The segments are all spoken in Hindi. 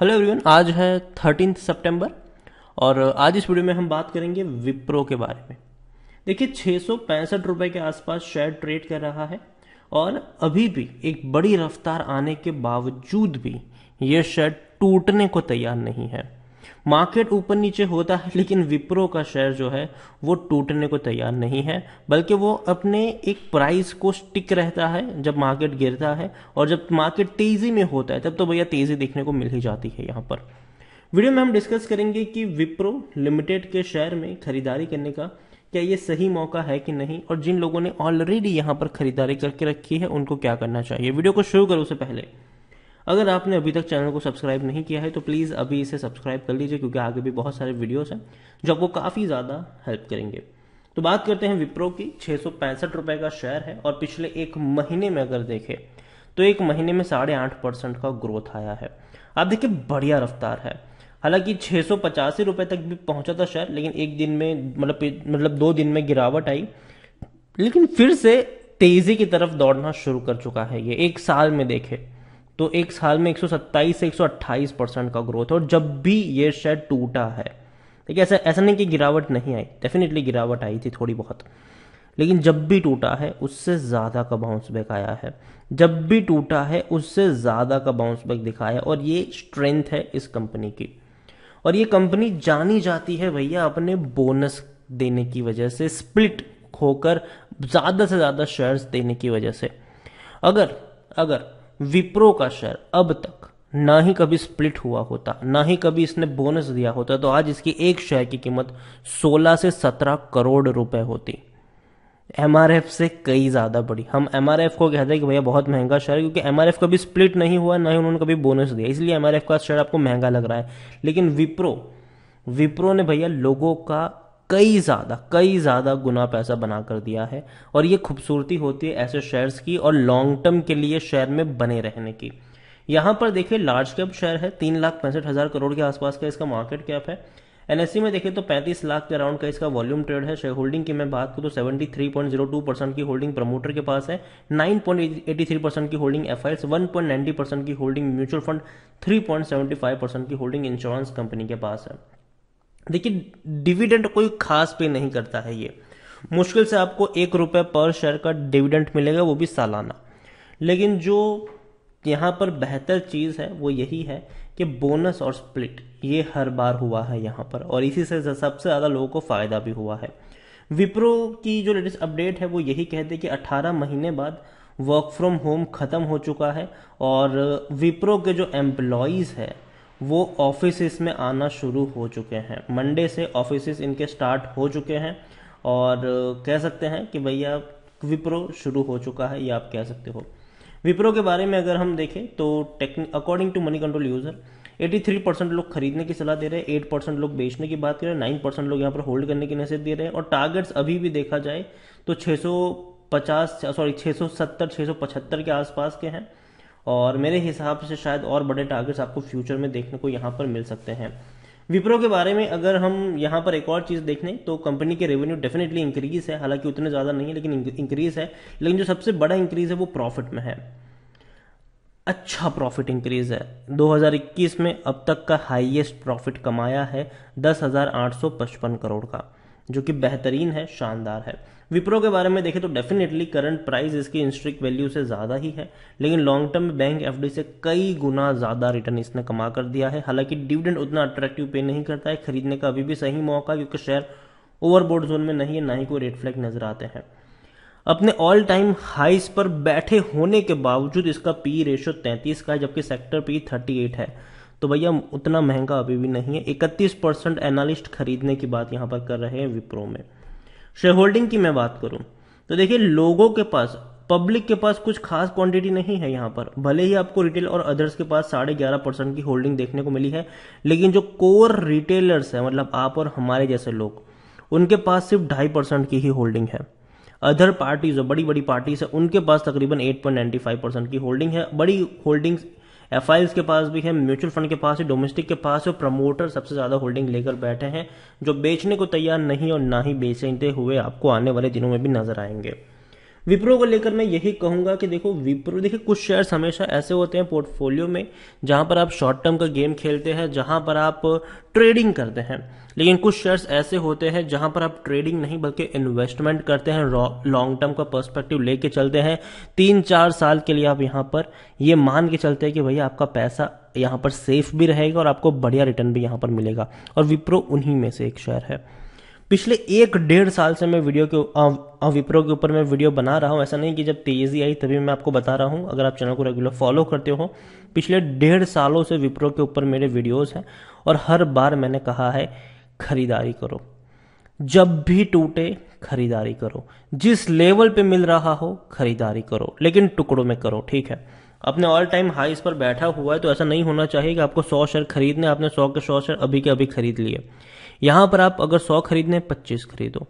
हेलो एवरीवन आज है थर्टीन सितंबर और आज इस वीडियो में हम बात करेंगे विप्रो के बारे में। देखिए छः सौ पैंसठ रुपये के आसपास शेयर ट्रेड कर रहा है और अभी भी एक बड़ी रफ्तार आने के बावजूद भी ये शेयर टूटने को तैयार नहीं है। मार्केट ऊपर नीचे होता है, लेकिन विप्रो का शेयर जो है, वो टूटने को तैयार नहीं है, बल्कि वो अपने एक प्राइस को स्टिक रहता है जब मार्केट गिरता है, और जब मार्केट तेज़ी में होता है, तब तो भैया तेज़ी देखने को मिल ही जाती है यहाँ पर। वीडियो में हम डिस्कस करेंगे कि विप्रो लिमिटेड के शेयर में खरीदारी करने का क्या ये सही मौका है कि नहीं, और जिन लोगों ने ऑलरेडी यहाँ पर खरीदारी करके रखी है, उनको क्या करना चाहिए। वीडियो को शुरू करो उससे पहले। अगर आपने अभी तक चैनल को सब्सक्राइब नहीं किया है तो प्लीज़ अभी इसे सब्सक्राइब कर लीजिए, क्योंकि आगे भी बहुत सारे वीडियोस हैं जो आपको काफ़ी ज़्यादा हेल्प करेंगे। तो बात करते हैं विप्रो की। छः सौ रुपए का शेयर है और पिछले एक महीने में अगर देखें तो एक महीने में साढ़े आठ परसेंट का ग्रोथ आया है। आप देखिए, बढ़िया रफ्तार है। हालाँकि छः सौ पचासी रुपए तक भी पहुँचा था शेयर, लेकिन एक दिन में मतलब मतलब दो दिन में गिरावट आई। लेकिन फिर से तेज़ी की तरफ़ दौड़ना शुरू कर चुका है ये, एक साल में देखे। तो एक साल में 127 से 128 परसेंट का ग्रोथ है और जब भी ये शेयर टूटा है, देखिए ऐसा ऐसा नहीं कि गिरावट नहीं आई डेफिनेटली गिरावट आई थी थोड़ी बहुत, लेकिन जब भी टूटा है, उससे ज़्यादा का बाउंस बैक आया है। जब भी टूटा है, उससे ज़्यादा का बाउंस बैक दिखाया और ये स्ट्रेंथ है इस कंपनी की। और ये कंपनी जानी जाती है भैया अपने बोनस देने की वजह से स्प्लिट होकर ज़्यादा से ज़्यादा शेयर्स देने की वजह से। अगर अगर विप्रो का शेयर अब तक ना ही कभी स्प्लिट हुआ होता, ना ही कभी इसने बोनस दिया होता तो आज इसकी एक शेयर की कीमत 16 से 17 करोड़ रुपए होती। एमआरएफ से कई ज़्यादा बड़ी। हम एमआरएफ को कहते हैं कि भैया बहुत महँगा शेयर क्योंकि एमआरएफ कभी स्प्लिट नहीं हुआ, ना ही उन्होंने कभी बोनस दिया। इसलिए एमआरएफ का शेयर आपको महँगा लग रहा है। लेकिन विप्रो विप्रो ने भैया लोगों का कई ज़्यादा कई ज़्यादा गुना पैसा बना कर दिया है और ये खूबसूरती होती है ऐसे शेयर्स की और लॉन्ग टर्म के लिए शेयर में बने रहने की। यहाँ पर देखिए लार्ज कैप शेयर है, तीन लाख पैंसठ हज़ार करोड़ के आसपास का इसका मार्केट कैप है। एनएससी में देखें तो 35 लाख के अराउंड का इसका वॉल्यूम ट्रेड है। शेयर होल्डिंग की मैं बात करूँ तो 73.02 परसेंट की होल्डिंग प्रमोटर के पास है। 9.83 परसेंट की होल्डिंग एफ़ आई परसेंट की होल्डिंग म्यूचुअल फंड 3.75 परसेंट की होल्डिंग इंश्योरेंस कंपनी के पास है। देखिए डिविडेंड कोई खास पे नहीं करता है ये। मुश्किल से आपको एक रुपये पर शेयर का डिविडेंड मिलेगा, वो भी सालाना। लेकिन जो यहाँ पर बेहतर चीज़ है, वो यही है कि बोनस और स्प्लिट ये हर बार हुआ है यहाँ पर। और इसी से सबसे ज़्यादा लोगों को फ़ायदा भी हुआ है। विप्रो की जो लेटेस्ट अपडेट है, वो यही कहते हैं कि 18 महीने बाद वर्क फ्रॉम होम ख़त्म हो चुका है और विप्रो के जो एम्प्लॉयज़ है वो ऑफ़िस में आना शुरू हो चुके हैं। मंडे से ऑफ़िस इनके स्टार्ट हो चुके हैं और कह सकते हैं कि भैया विप्रो शुरू हो चुका है, ये आप कह सकते हो। विप्रो के बारे में अगर हम देखें तो technique according to Moneycontrol user 83 percent लोग खरीदने की सलाह दे रहे हैं 8 परसेंट लोग बेचने की बात कर रहे हैं 9 परसेंट लोग यहाँ पर होल्ड करने की नसीहत दे रहे हैं और टारगेट्स अभी भी देखा जाए तो 650 सॉरी 670 675 के आसपास के हैं। और मेरे हिसाब से शायद और बड़े टारगेट्स आपको फ्यूचर में देखने को यहाँ पर मिल सकते हैं। विप्रो के बारे में अगर हम यहाँ पर एक और चीज़ देख लें तो कंपनी के रेवेन्यू डेफिनेटली इंक्रीज है। हालाँकि उतने ज़्यादा नहीं है लेकिन इंक्रीज है। लेकिन जो सबसे बड़ा इंक्रीज है, वो प्रॉफिट में है। अच्छा प्रॉफिट इंक्रीज है। 2021 में अब तक का हाईएस्ट प्रॉफिट कमाया है दस करोड़ का। जो कि बेहतरीन है, शानदार है। विप्रो के बारे में देखें तो डेफिनेटली करंट प्राइस इसकी इंस्ट्रिक वैल्यू से ज़्यादा ही है, लेकिन लॉन्ग टर्म में बैंक एफडी से कई गुना ज़्यादा रिटर्न इसने कमा कर दिया है। हालाँकि डिविडेंड उतना अट्रैक्टिव पे नहीं करता है, खरीदने का अभी भी सही मौका, क्योंकि शेयर ओवरबोर्ड जोन में नहीं है, ना ही कोई रेड फ्लैग नज़र आते हैं। अपने ऑल टाइम हाइस पर बैठे होने के बावजूद इसका पी रेशियो तैंतीस का है, जबकि सेक्टर पी थर्टी एट है। तो भैया उतना महँगा अभी भी नहीं है। इकतीस परसेंट एनालिस्ट खरीदने की बात यहाँ पर कर रहे हैं विप्रो में। शेयर होल्डिंग की मैं बात करूँ तो देखिए लोगों के पास, पब्लिक के पास कुछ खास क्वांटिटी नहीं है यहाँ पर। भले ही आपको रिटेल और अदर्स के पास साढ़े ग्यारह परसेंट की होल्डिंग देखने को मिली है, लेकिन जो कोर रिटेलर्स है मतलब आप और हमारे जैसे लोग, उनके पास सिर्फ़ ढाई परसेंट की ही होल्डिंग है। अदर पार्टीज़ जो बड़ी बड़ी पार्टीज़ है, उनके पास तकरीबन 8.95 परसेंट की होल्डिंग है। बड़ी होल्डिंग्स एफ़ के पास भी है, म्यूचुअल फंड के पास है, डोमेस्टिक के पास है प्रमोटर सबसे ज़्यादा होल्डिंग लेकर बैठे हैं, जो बेचने को तैयार नहीं और ना ही बेचते हुए आपको आने वाले दिनों में भी नज़र आएँगे। विप्रो को लेकर मैं यही कहूँगा कि देखो, विप्रो, देखिए, कुछ शेयर्स हमेशा ऐसे होते हैं पोर्टफोलियो में, जहाँ पर आप शॉर्ट टर्म का गेम खेलते हैं, जहाँ पर आप ट्रेडिंग करते हैं। लेकिन कुछ शेयर्स ऐसे होते हैं जहाँ पर आप ट्रेडिंग नहीं, बल्कि इन्वेस्टमेंट करते हैं लॉन्ग टर्म का पर्सपेक्टिव लेके चलते हैं। तीन चार साल के लिए आप यहाँ पर ये मान के चलते हैं कि भैया, आपका पैसा यहाँ पर सेफ़ भी रहेगा और आपको बढ़िया रिटर्न भी यहाँ पर मिलेगा। और विप्रो उन्हीं में से एक शेयर है। पिछले एक डेढ़ साल से मैं वीडियो के विप्रो के ऊपर मैं वीडियो बना रहा हूँ। ऐसा नहीं कि जब तेज़ी आई तभी मैं आपको बता रहा हूँ। अगर आप चैनल को रेगुलर फॉलो करते हो, पिछले डेढ़ सालों से विप्रो के ऊपर मेरे वीडियोस हैं और हर बार मैंने कहा है, खरीदारी करो। जब भी टूटे, खरीदारी करो। जिस लेवल पे मिल रहा हो, खरीदारी करो। लेकिन टुकड़ों में करो, ठीक है? अपने ऑल टाइम हाइस पर बैठा हुआ है तो ऐसा नहीं होना चाहिए कि आपको सौ शेयर खरीदने, आपने सौ के सौ शेयर अभी के अभी खरीद लिए। यहाँ पर आप अगर सौ खरीदने, पच्चीस खरीदो।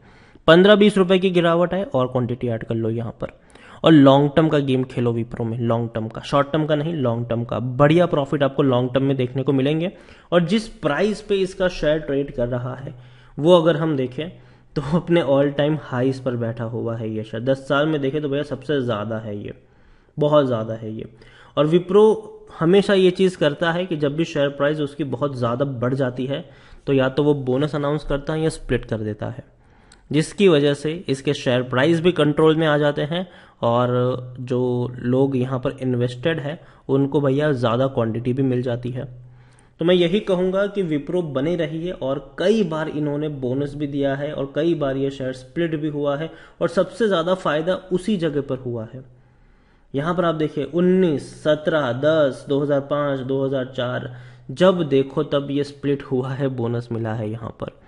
पंद्रह बीस रुपए की गिरावट है और क्वांटिटी ऐड कर लो यहाँ पर। और लॉन्ग टर्म का गेम खेलो विप्रो में लॉन्ग टर्म का। शॉर्ट टर्म का नहीं लॉन्ग टर्म का। बढ़िया प्रॉफिट आपको लॉन्ग टर्म में देखने को मिलेंगे। और जिस प्राइस पे इसका शेयर ट्रेड कर रहा है, वो अगर हम देखें तो अपने ऑल टाइम हाइस पर बैठा हुआ है ये शेयर दस साल में देखें तो भैया सबसे ज़्यादा है ये। बहुत ज़्यादा है ये। और विप्रो हमेशा ये चीज़ करता है कि जब भी शेयर प्राइस उसकी बहुत ज़्यादा बढ़ जाती है तो या तो वो बोनस अनाउंस करता है या स्प्लिट कर देता है। जिसकी वजह से इसके शेयर प्राइस भी कंट्रोल में आ जाते हैं और जो लोग यहाँ पर इन्वेस्टेड है, उनको भैया ज़्यादा क्वांटिटी भी मिल जाती है। तो मैं यही कहूँगा कि विप्रो बने रही है और कई बार इन्होंने बोनस भी दिया है और कई बार ये शेयर स्प्लिट भी हुआ है और सबसे ज़्यादा फ़ायदा उसी जगह पर हुआ है। यहाँ पर आप देखिए 19, 17, 10, 2005, 2004 जब देखो तब ये स्प्लिट हुआ है बोनस मिला है यहाँ पर।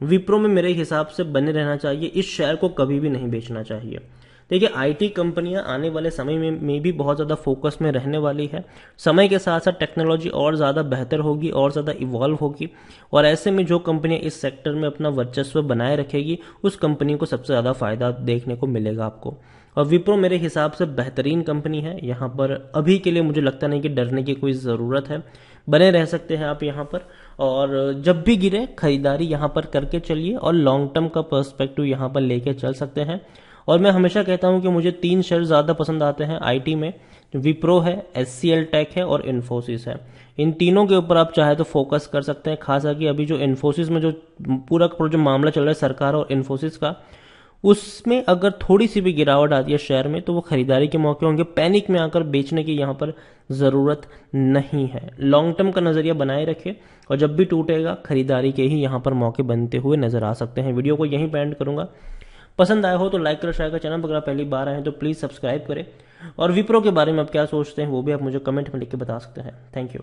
विप्रो में मेरे हिसाब से बने रहना चाहिए इस शेयर को कभी भी नहीं बेचना चाहिए। देखिए आईटी कंपनियाँ आने वाले समय में, में भी बहुत ज़्यादा फोकस में रहने वाली है। समय के साथ साथ टेक्नोलॉजी और ज़्यादा बेहतर होगी और ज़्यादा इवॉल्व होगी और ऐसे में जो कंपनियाँ इस सेक्टर में अपना वर्चस्व बनाए रखेगी उस कंपनी को सबसे ज़्यादा फ़ायदा देखने को मिलेगा आपको। और विप्रो मेरे हिसाब से बेहतरीन कंपनी है। यहाँ पर अभी के लिए मुझे लगता नहीं कि डरने की कोई ज़रूरत है। बने रह सकते हैं आप यहाँ पर। और जब भी गिरे, खरीदारी यहाँ पर करके चलिए और लॉन्ग टर्म का पर्सपेक्टिव यहाँ पर लेके चल सकते हैं। और मैं हमेशा कहता हूँ कि मुझे तीन शेयर ज़्यादा पसंद आते हैं आईटी में। विप्रो है एस सी एल टेक है और इन्फोसिस है। इन तीनों के ऊपर आप चाहे तो फोकस कर सकते हैं। खास करके अभी जो इन्फोसिस में जो पूरा पूरा जो मामला चल रहा है सरकार और इन्फोसिस का उसमें अगर थोड़ी सी भी गिरावट आती है शेयर में तो वो खरीदारी के मौके होंगे। पैनिक में आकर बेचने की यहाँ पर ज़रूरत नहीं है। लॉन्ग टर्म का नज़रिया बनाए रखे और जब भी टूटेगा, खरीदारी के ही यहाँ पर मौके बनते हुए नज़र आ सकते हैं। वीडियो को यहीं पेंड करूँगा। पसंद आया हो तो लाइक करो शेयर का चैनल आप पहली बार आए तो प्लीज़ सब्सक्राइब करें। और विप्रो के बारे में आप क्या सोचते हैं, वो भी आप मुझे कमेंट में लिख के बता सकते हैं। Thank you